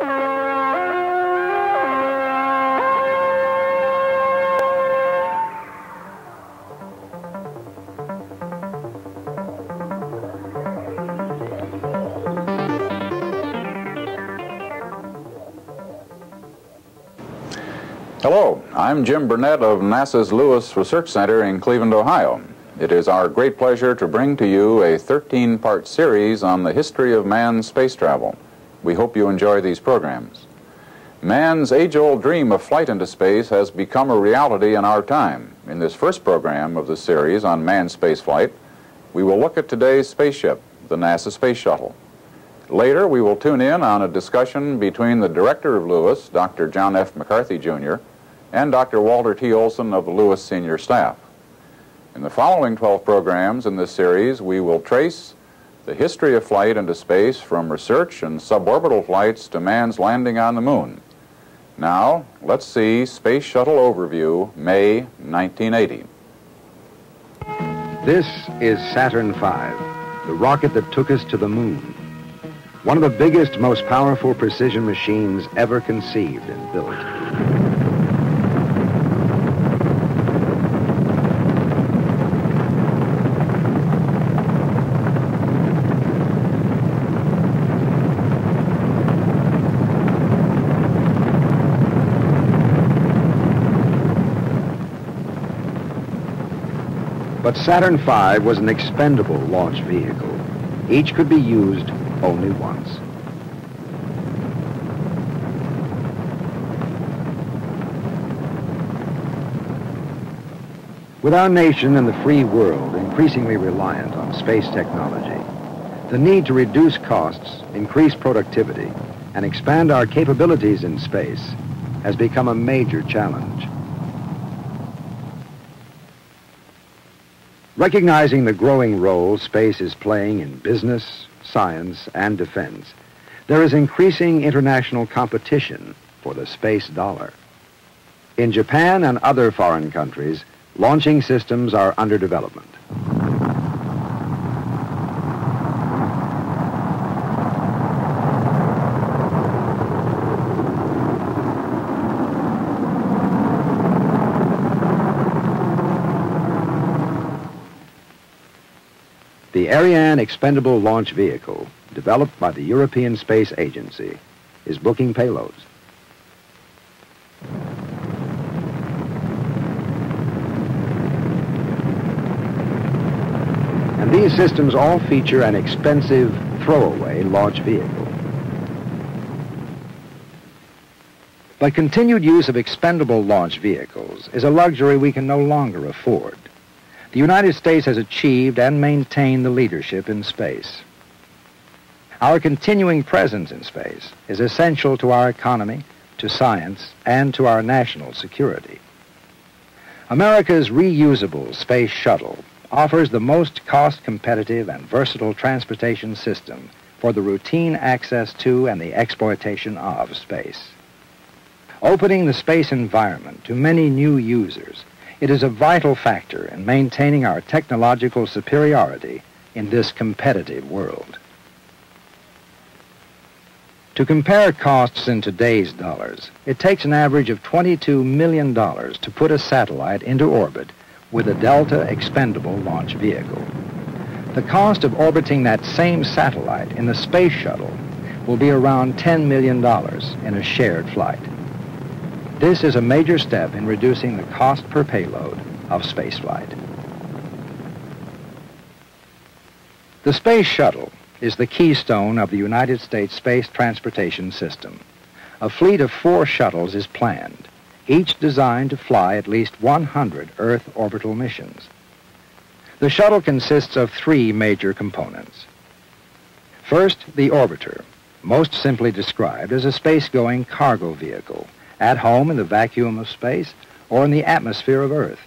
Hello, I'm Jim Burnett of NASA's Lewis Research Center in Cleveland, Ohio. It is our great pleasure to bring to you a 13-part series on the history of man's space travel. We hope you enjoy these programs. Man's age-old dream of flight into space has become a reality in our time. In this first program of the series on manned spaceflight, we will look at today's spaceship, the NASA Space Shuttle. Later, we will tune in on a discussion between the director of Lewis, Dr. John F. McCarthy Jr., and Dr. Walter T. Olson of the Lewis Senior Staff. In the following 12 programs in this series, we will trace the history of flight into space from research and suborbital flights to man's landing on the moon. Now, let's see Space Shuttle Overview, May 1980. This is Saturn V, the rocket that took us to the moon. One of the biggest, most powerful precision machines ever conceived and built. But Saturn V was an expendable launch vehicle. Each could be used only once. With our nation and the free world increasingly reliant on space technology, the need to reduce costs, increase productivity, and expand our capabilities in space has become a major challenge. Recognizing the growing role space is playing in business, science, and defense, there is increasing international competition for the space dollar. In Japan and other foreign countries, launching systems are under development. The Ariane expendable launch vehicle, developed by the European Space Agency, is booking payloads. And these systems all feature an expensive throwaway launch vehicle. But continued use of expendable launch vehicles is a luxury we can no longer afford. The United States has achieved and maintained the leadership in space. Our continuing presence in space is essential to our economy, to science, and to our national security. America's reusable space shuttle offers the most cost-competitive and versatile transportation system for the routine access to and the exploitation of space. Opening the space environment to many new users, it is a vital factor in maintaining our technological superiority in this competitive world. To compare costs in today's dollars, it takes an average of $22 million to put a satellite into orbit with a Delta expendable launch vehicle. The cost of orbiting that same satellite in the space shuttle will be around $10 million in a shared flight. This is a major step in reducing the cost per payload of spaceflight. The Space Shuttle is the keystone of the United States Space Transportation System. A fleet of four shuttles is planned, each designed to fly at least 100 Earth orbital missions. The shuttle consists of three major components. First, the orbiter, most simply described as a space-going cargo vehicle, at home in the vacuum of space or in the atmosphere of Earth.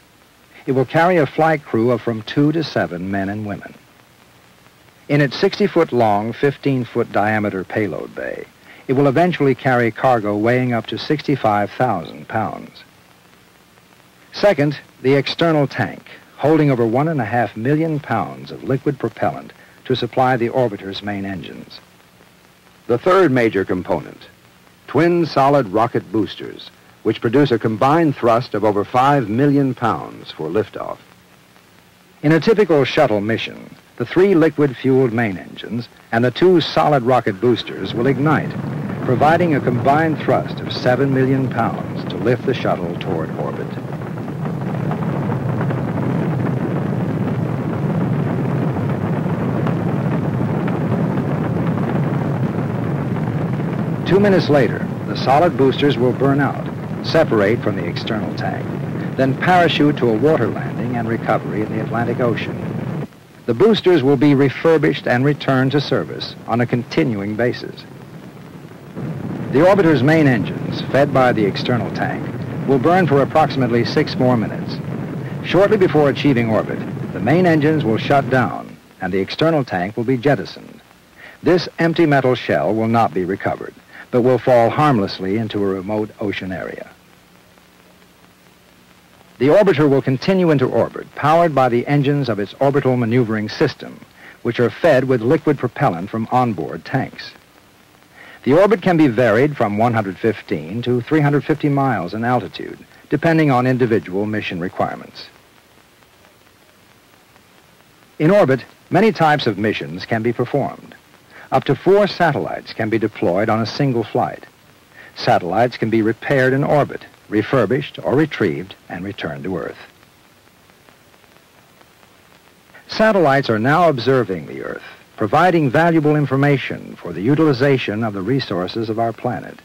It will carry a flight crew of from two to seven men and women. In its 60-foot long, 15-foot diameter payload bay, it will eventually carry cargo weighing up to 65,000 pounds. Second, the external tank, holding over one and a half million pounds of liquid propellant to supply the orbiter's main engines. The third major component, twin solid rocket boosters, which produce a combined thrust of over 5 million pounds for liftoff. In a typical shuttle mission, the three liquid-fueled main engines and the two solid rocket boosters will ignite, providing a combined thrust of 7 million pounds to lift the shuttle toward orbit. Two minutes later, the solid boosters will burn out, separate from the external tank, then parachute to a water landing and recovery in the Atlantic Ocean. The boosters will be refurbished and returned to service on a continuing basis. The orbiter's main engines, fed by the external tank, will burn for approximately six more minutes. Shortly before achieving orbit, the main engines will shut down and the external tank will be jettisoned. This empty metal shell will not be recovered but will fall harmlessly into a remote ocean area. The orbiter will continue into orbit, powered by the engines of its orbital maneuvering system, which are fed with liquid propellant from onboard tanks. The orbit can be varied from 115 to 350 miles in altitude, depending on individual mission requirements. In orbit, many types of missions can be performed. Up to four satellites can be deployed on a single flight. Satellites can be repaired in orbit, refurbished or retrieved, and returned to Earth. Satellites are now observing the Earth, providing valuable information for the utilization of the resources of our planet.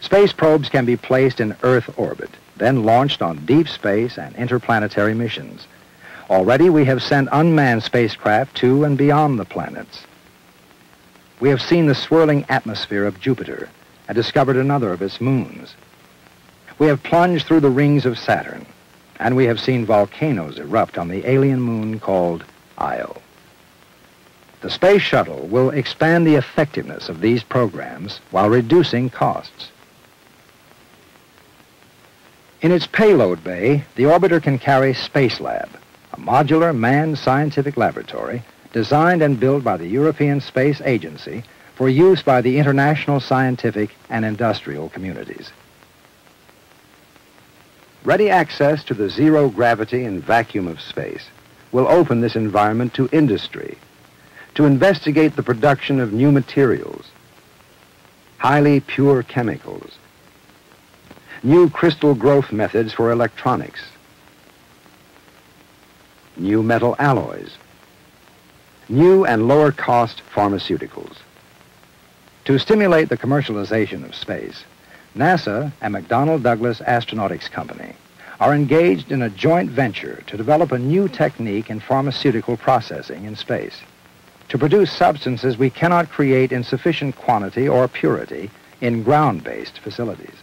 Space probes can be placed in Earth orbit, then launched on deep space and interplanetary missions. Already we have sent unmanned spacecraft to and beyond the planets. We have seen the swirling atmosphere of Jupiter and discovered another of its moons. We have plunged through the rings of Saturn, and we have seen volcanoes erupt on the alien moon called Io. The space shuttle will expand the effectiveness of these programs while reducing costs. In its payload bay, the orbiter can carry Spacelab, a modular manned scientific laboratory designed and built by the European Space Agency for use by the international scientific and industrial communities. Ready access to the zero gravity and vacuum of space will open this environment to industry, to investigate the production of new materials, highly pure chemicals, new crystal growth methods for electronics, new metal alloys, new and lower cost pharmaceuticals. To stimulate the commercialization of space, NASA and McDonnell Douglas Astronautics Company are engaged in a joint venture to develop a new technique in pharmaceutical processing in space to produce substances we cannot create in sufficient quantity or purity in ground-based facilities.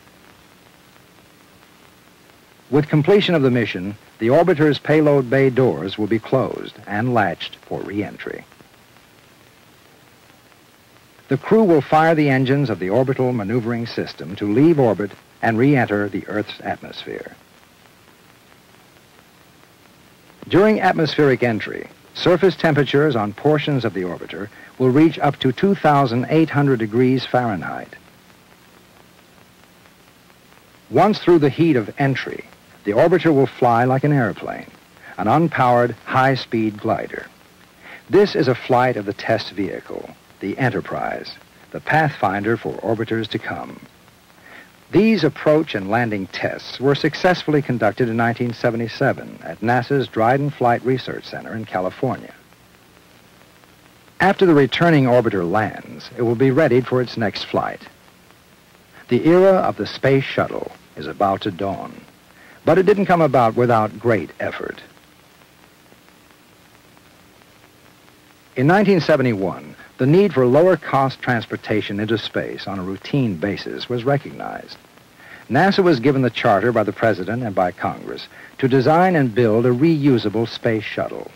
With completion of the mission, the orbiter's payload bay doors will be closed and latched for re-entry. The crew will fire the engines of the orbital maneuvering system to leave orbit and re-enter the Earth's atmosphere. During atmospheric entry, surface temperatures on portions of the orbiter will reach up to 2,800 degrees Fahrenheit. Once through the heat of entry, the orbiter will fly like an airplane, an unpowered high-speed glider. This is a flight of the test vehicle, the Enterprise, the pathfinder for orbiters to come. These approach and landing tests were successfully conducted in 1977 at NASA's Dryden Flight Research Center in California. After the returning orbiter lands, it will be readied for its next flight. The era of the space shuttle is about to dawn. But it didn't come about without great effort. In 1971, the need for lower-cost transportation into space on a routine basis was recognized. NASA was given the charter by the President and by Congress to design and build a reusable space shuttle.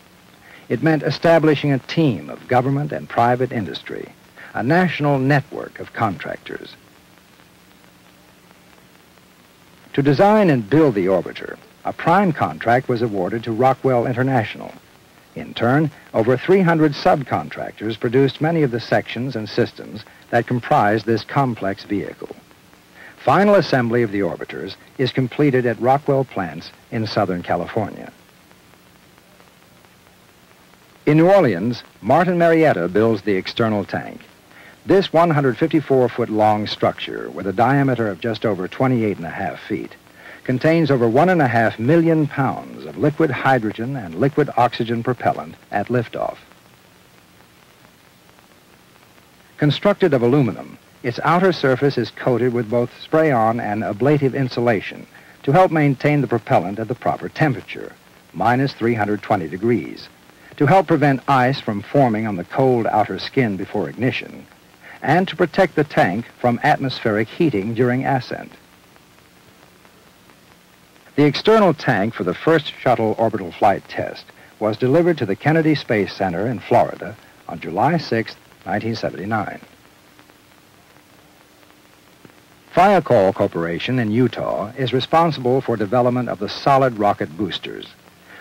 It meant establishing a team of government and private industry, a national network of contractors. To design and build the orbiter, a prime contract was awarded to Rockwell International. In turn, over 300 subcontractors produced many of the sections and systems that comprise this complex vehicle. Final assembly of the orbiters is completed at Rockwell plants in Southern California. In New Orleans, Martin Marietta builds the external tank. This 154-foot long structure, with a diameter of just over 28 and a half feet, contains over one and a half million pounds of liquid hydrogen and liquid oxygen propellant at liftoff. Constructed of aluminum, its outer surface is coated with both spray-on and ablative insulation to help maintain the propellant at the proper temperature, minus 320 degrees, to help prevent ice from forming on the cold outer skin before ignition, and to protect the tank from atmospheric heating during ascent. The external tank for the first shuttle orbital flight test was delivered to the Kennedy Space Center in Florida on July 6, 1979. Thiokol Corporation in Utah is responsible for development of the solid rocket boosters,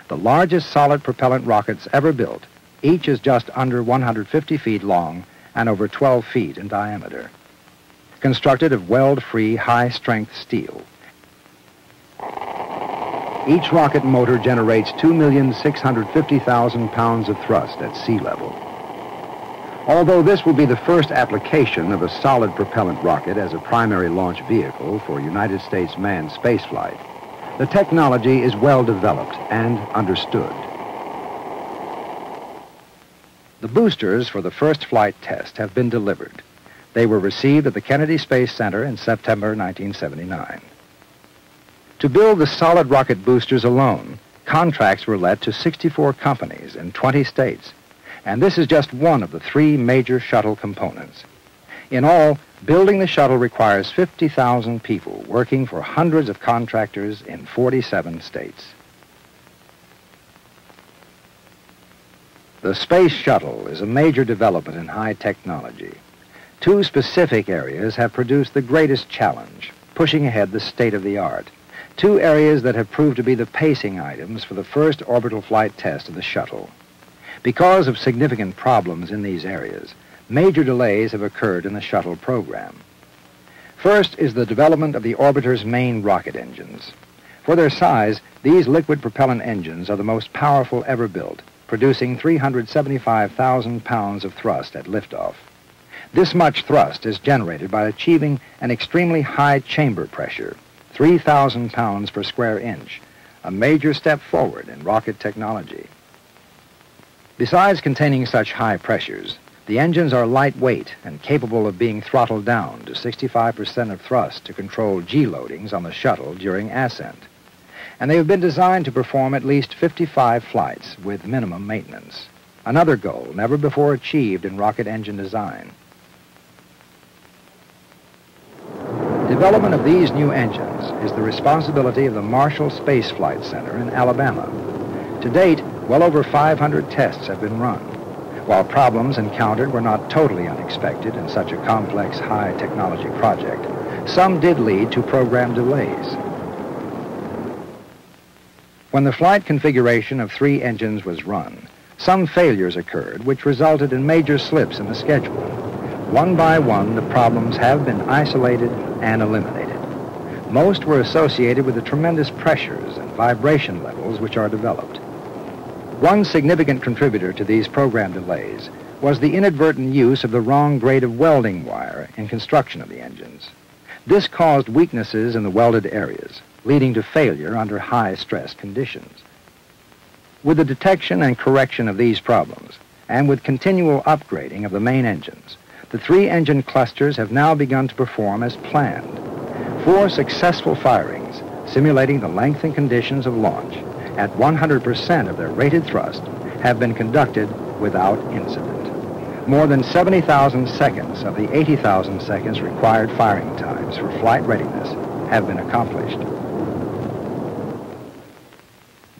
the largest solid propellant rockets ever built. Each is just under 150 feet long and over 12 feet in diameter. Constructed of weld-free, high-strength steel. Each rocket motor generates 2,650,000 pounds of thrust at sea level. Although this will be the first application of a solid propellant rocket as a primary launch vehicle for United States manned spaceflight, the technology is well developed and understood. The boosters for the first flight test have been delivered. They were received at the Kennedy Space Center in September 1979. To build the solid rocket boosters alone, contracts were let to 64 companies in 20 states, and this is just one of the three major shuttle components. In all, building the shuttle requires 50,000 people working for hundreds of contractors in 47 states. The space shuttle is a major development in high technology. Two specific areas have produced the greatest challenge, pushing ahead the state of the art. Two areas that have proved to be the pacing items for the first orbital flight test of the shuttle. Because of significant problems in these areas, major delays have occurred in the shuttle program. First is the development of the orbiter's main rocket engines. For their size, these liquid propellant engines are the most powerful ever built, producing 375,000 pounds of thrust at liftoff. This much thrust is generated by achieving an extremely high chamber pressure, 3,000 pounds per square inch, a major step forward in rocket technology. Besides containing such high pressures, the engines are lightweight and capable of being throttled down to 65% of thrust to control G-loadings on the shuttle during ascent. And they have been designed to perform at least 55 flights with minimum maintenance, another goal never before achieved in rocket engine design. Development of these new engines is the responsibility of the Marshall Space Flight Center in Alabama. To date, well over 500 tests have been run. While problems encountered were not totally unexpected in such a complex high-technology project, some did lead to program delays. When the flight configuration of three engines was run, some failures occurred which resulted in major slips in the schedule. One by one, the problems have been isolated and eliminated. Most were associated with the tremendous pressures and vibration levels which are developed. One significant contributor to these program delays was the inadvertent use of the wrong grade of welding wire in construction of the engines. This caused weaknesses in the welded areas, leading to failure under high-stress conditions. With the detection and correction of these problems, and with continual upgrading of the main engines, the three engine clusters have now begun to perform as planned. Four successful firings, simulating the length and conditions of launch, at 100% of their rated thrust have been conducted without incident. More than 70,000 seconds of the 80,000 seconds required firing times for flight readiness have been accomplished.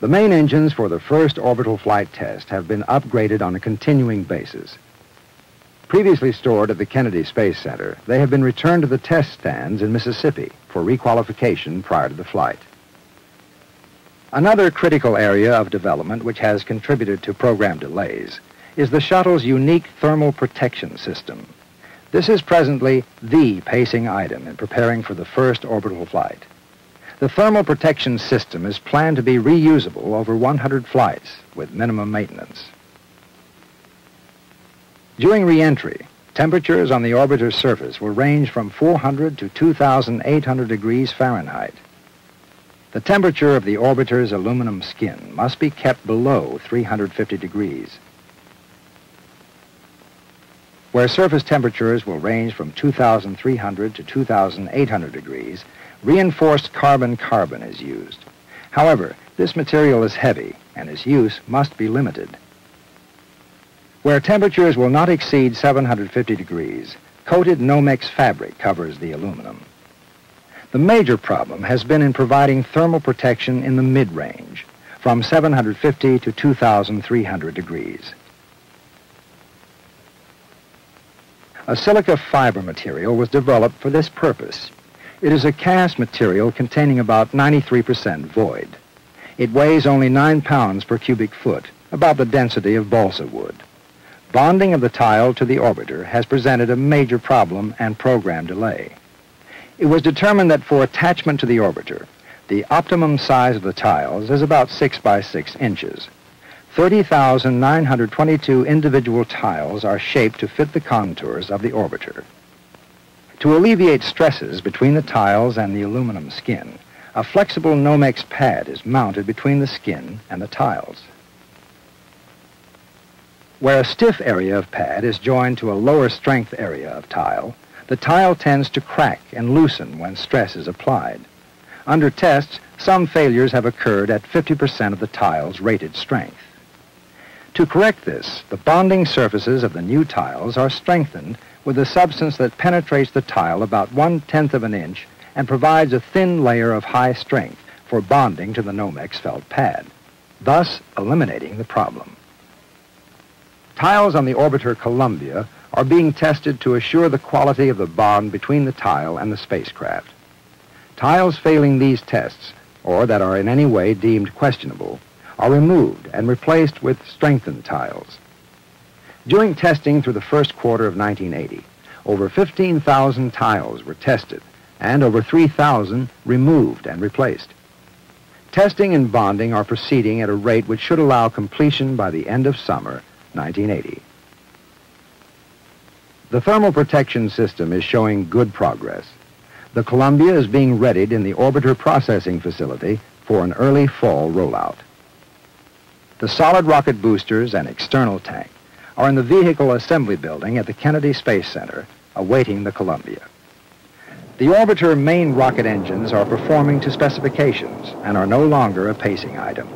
The main engines for the first orbital flight test have been upgraded on a continuing basis. Previously stored at the Kennedy Space Center, they have been returned to the test stands in Mississippi for requalification prior to the flight. Another critical area of development which has contributed to program delays is the shuttle's unique thermal protection system. This is presently the pacing item in preparing for the first orbital flight. The thermal protection system is planned to be reusable over 100 flights with minimum maintenance. During reentry, temperatures on the orbiter's surface will range from 400 to 2,800 degrees Fahrenheit. The temperature of the orbiter's aluminum skin must be kept below 350 degrees. Where surface temperatures will range from 2,300 to 2,800 degrees, reinforced carbon-carbon is used. However, this material is heavy and its use must be limited. Where temperatures will not exceed 750 degrees, coated Nomex fabric covers the aluminum. The major problem has been in providing thermal protection in the mid-range, from 750 to 2,300 degrees. A silica fiber material was developed for this purpose. It is a cast material containing about 93% void. It weighs only 9 pounds per cubic foot, about the density of balsa wood. Bonding of the tile to the orbiter has presented a major problem and program delay. It was determined that for attachment to the orbiter, the optimum size of the tiles is about 6 by 6 inches. 30,922 individual tiles are shaped to fit the contours of the orbiter. To alleviate stresses between the tiles and the aluminum skin, a flexible Nomex pad is mounted between the skin and the tiles. Where a stiff area of pad is joined to a lower strength area of tile, the tile tends to crack and loosen when stress is applied. Under tests, some failures have occurred at 50% of the tile's rated strength. To correct this, the bonding surfaces of the new tiles are strengthened with a substance that penetrates the tile about one-tenth of an inch and provides a thin layer of high strength for bonding to the Nomex felt pad, thus eliminating the problem. Tiles on the orbiter Columbia are being tested to assure the quality of the bond between the tile and the spacecraft. Tiles failing these tests, or that are in any way deemed questionable, are removed and replaced with strengthened tiles. During testing through the first quarter of 1980, over 15,000 tiles were tested and over 3,000 removed and replaced. Testing and bonding are proceeding at a rate which should allow completion by the end of summer 1980. The thermal protection system is showing good progress. The Columbia is being readied in the orbiter processing facility for an early fall rollout. The solid rocket boosters and external tank are in the vehicle assembly building at the Kennedy Space Center awaiting the Columbia. The orbiter main rocket engines are performing to specifications and are no longer a pacing item.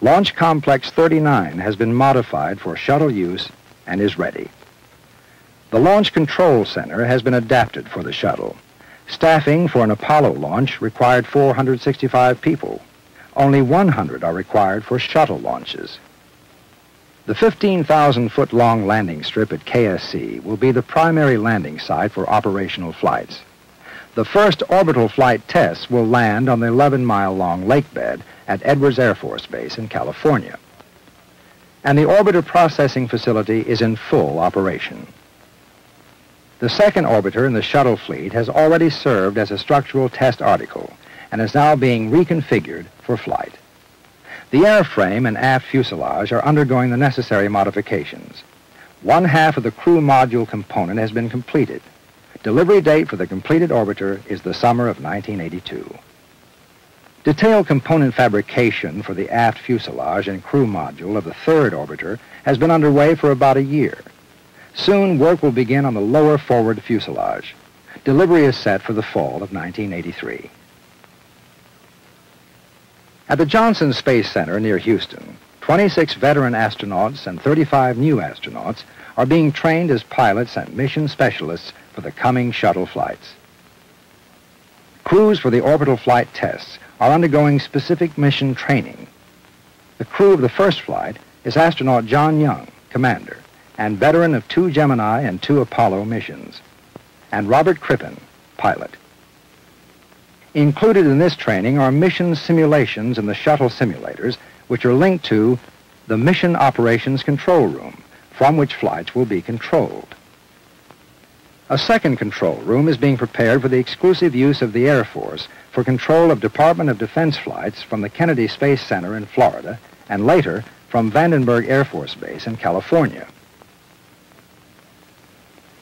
Launch Complex 39 has been modified for shuttle use and is ready. The Launch Control Center has been adapted for the shuttle. Staffing for an Apollo launch required 465 people. Only 100 are required for shuttle launches. The 15,000-foot long landing strip at KSC will be the primary landing site for operational flights. The first orbital flight tests will land on the 11-mile-long lake bed at Edwards Air Force Base in California. And the orbiter processing facility is in full operation. The second orbiter in the shuttle fleet has already served as a structural test article and is now being reconfigured for flight. The airframe and aft fuselage are undergoing the necessary modifications. One half of the crew module component has been completed. Delivery date for the completed orbiter is the summer of 1982. Detailed component fabrication for the aft fuselage and crew module of the third orbiter has been underway for about a year. Soon work will begin on the lower forward fuselage. Delivery is set for the fall of 1983. At the Johnson Space Center near Houston, 26 veteran astronauts and 35 new astronauts are being trained as pilots and mission specialists for the coming shuttle flights. Crews for the orbital flight tests are undergoing specific mission training. The crew of the first flight is astronaut John Young, commander, and veteran of two Gemini and two Apollo missions, and Robert Crippen, pilot. Included in this training are mission simulations in the shuttle simulators, which are linked to the Mission Operations Control Room, from which flights will be controlled. A second control room is being prepared for the exclusive use of the Air Force for control of Department of Defense flights from the Kennedy Space Center in Florida and later from Vandenberg Air Force Base in California.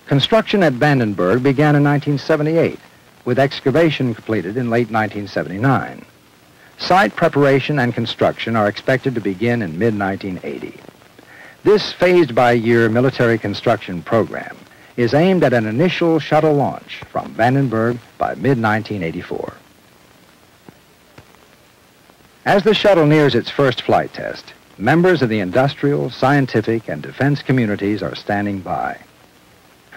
Construction at Vandenberg began in 1978, with excavation completed in late 1979. Site preparation and construction are expected to begin in mid-1980. This phased-by-year military construction program is aimed at an initial shuttle launch from Vandenberg by mid-1984. As the shuttle nears its first flight test, members of the industrial, scientific, and defense communities are standing by.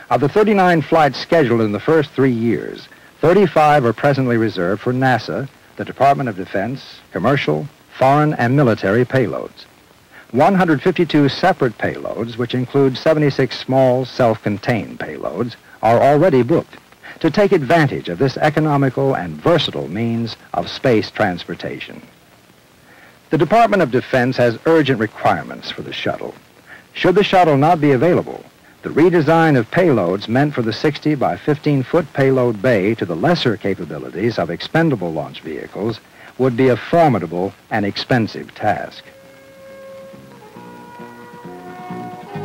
Of the 39 flights scheduled in the first three years, 35 are presently reserved for NASA, the Department of Defense, commercial, foreign, and military payloads. 152 separate payloads, which include 76 small self-contained payloads, are already booked to take advantage of this economical and versatile means of space transportation. The Department of Defense has urgent requirements for the shuttle. Should the shuttle not be available, the redesign of payloads meant for the 60 by 15 foot payload bay to the lesser capabilities of expendable launch vehicles would be a formidable and expensive task.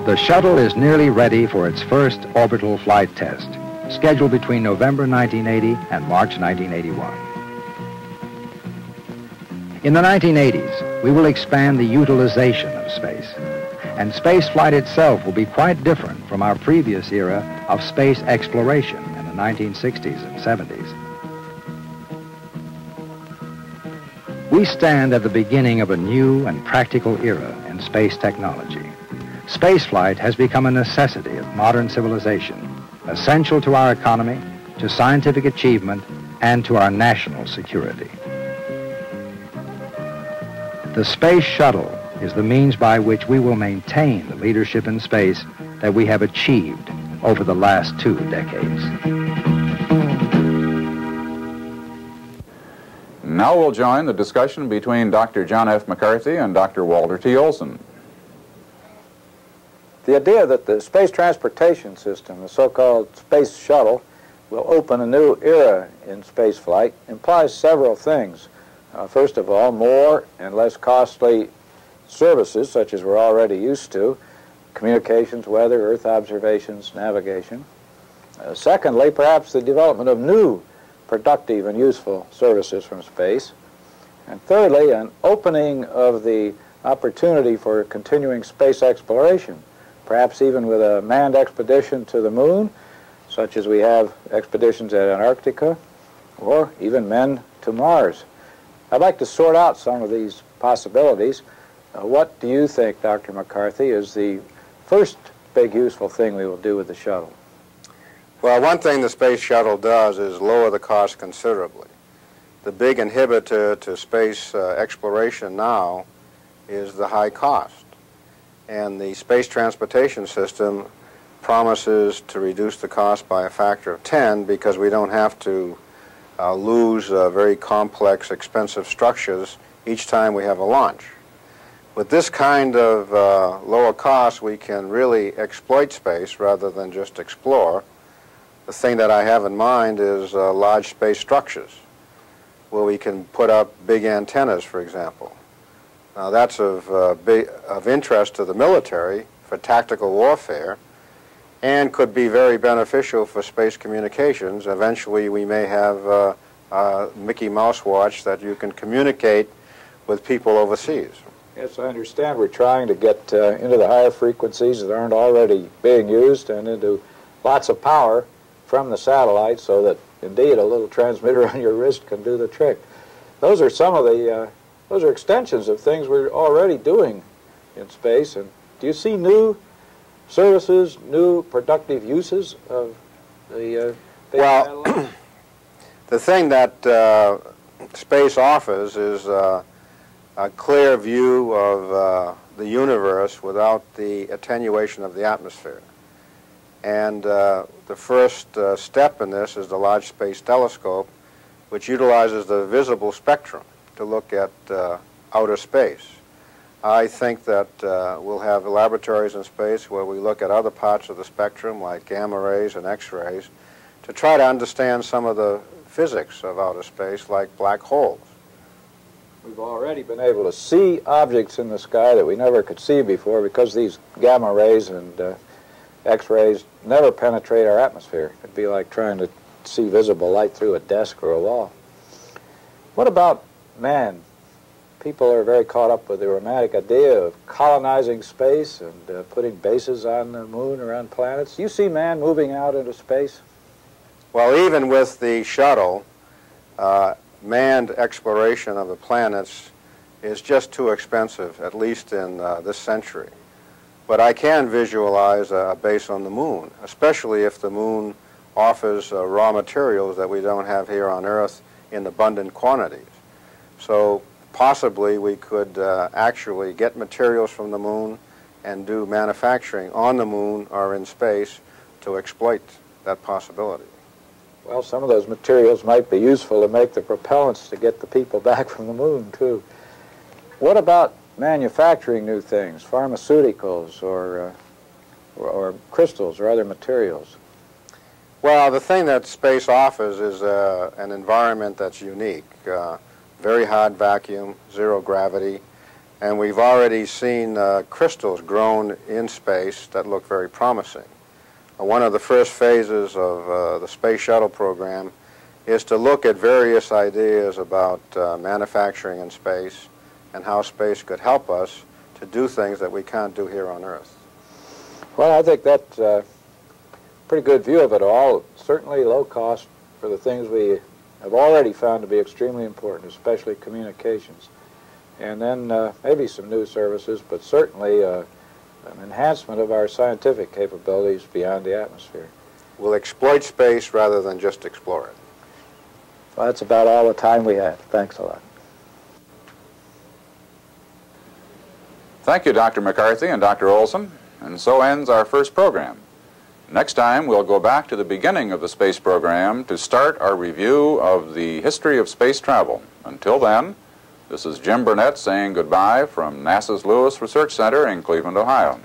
The shuttle is nearly ready for its first orbital flight test, scheduled between November 1980 and March 1981. In the 1980s, we will expand the utilization of space, and space flight itself will be quite different from our previous era of space exploration in the 1960s and 70s. We stand at the beginning of a new and practical era in space technology. Spaceflight has become a necessity of modern civilization, essential to our economy, to scientific achievement, and to our national security. The Space Shuttle is the means by which we will maintain the leadership in space that we have achieved over the last two decades. Now we'll join the discussion between Dr. John F. McCarthy and Dr. Walter T. Olson. The idea that the space transportation system, the so-called space shuttle, will open a new era in space flight implies several things. Uh, first of all, more and less costly services, such as we're already used to, communications, weather, Earth observations, navigation. Uh, secondly, perhaps the development of new productive and useful services from space. And thirdly, an opening of the opportunity for continuing space exploration perhaps even with a manned expedition to the moon, such as we have expeditions at Antarctica, or even men to Mars. I'd like to sort out some of these possibilities. Uh, what do you think, Dr. McCarthy, is the first big useful thing we will do with the shuttle? Well, one thing the space shuttle does is lower the cost considerably. The big inhibitor to space uh, exploration now is the high cost. And the space transportation system promises to reduce the cost by a factor of 10 because we don't have to uh, lose uh, very complex, expensive structures each time we have a launch. With this kind of uh, lower cost, we can really exploit space rather than just explore. The thing that I have in mind is uh, large space structures, where we can put up big antennas, for example. Now that's of, uh, big, of interest to the military for tactical warfare and could be very beneficial for space communications. Eventually we may have uh, Mickey Mouse watch that you can communicate with people overseas. Yes, I understand we're trying to get uh, into the higher frequencies that aren't already being used and into lots of power from the satellite so that indeed a little transmitter on your wrist can do the trick. Those are some of the uh, those are extensions of things we're already doing in space. And do you see new services, new productive uses of the uh, Well, the thing that uh, space offers is uh, a clear view of uh, the universe without the attenuation of the atmosphere. And uh, the first uh, step in this is the Large Space Telescope, which utilizes the visible spectrum to look at uh, outer space. I think that uh, we'll have laboratories in space where we look at other parts of the spectrum like gamma rays and X-rays to try to understand some of the physics of outer space like black holes. We've already been able to see objects in the sky that we never could see before because these gamma rays and uh, X-rays never penetrate our atmosphere. It'd be like trying to see visible light through a desk or a wall. What about man? People are very caught up with the romantic idea of colonizing space and uh, putting bases on the moon or on planets. You see man moving out into space? Well, even with the shuttle, uh, manned exploration of the planets is just too expensive, at least in uh, this century. But I can visualize a base on the moon, especially if the moon offers uh, raw materials that we don't have here on Earth in abundant quantities. So possibly we could uh, actually get materials from the moon and do manufacturing on the moon or in space to exploit that possibility. Well, some of those materials might be useful to make the propellants to get the people back from the moon, too. What about manufacturing new things, pharmaceuticals or, uh, or, crystals or other materials? Well, the thing that space offers is uh, an environment that's unique. Uh, very hard vacuum, zero gravity, and we've already seen uh, crystals grown in space that look very promising. Uh, one of the first phases of uh, the space shuttle program is to look at various ideas about uh, manufacturing in space and how space could help us to do things that we can't do here on Earth. Well, I think that's a pretty good view of it all. Certainly low cost for the things we have already found to be extremely important, especially communications. And then uh, maybe some new services, but certainly uh, an enhancement of our scientific capabilities beyond the atmosphere. We'll exploit space rather than just explore it. Well, that's about all the time we have. Thanks a lot. Thank you, Dr. McCarthy and Dr. Olson. And so ends our first program. Next time, we'll go back to the beginning of the space program to start our review of the history of space travel. Until then, this is Jim Burnett saying goodbye from NASA's Lewis Research Center in Cleveland, Ohio.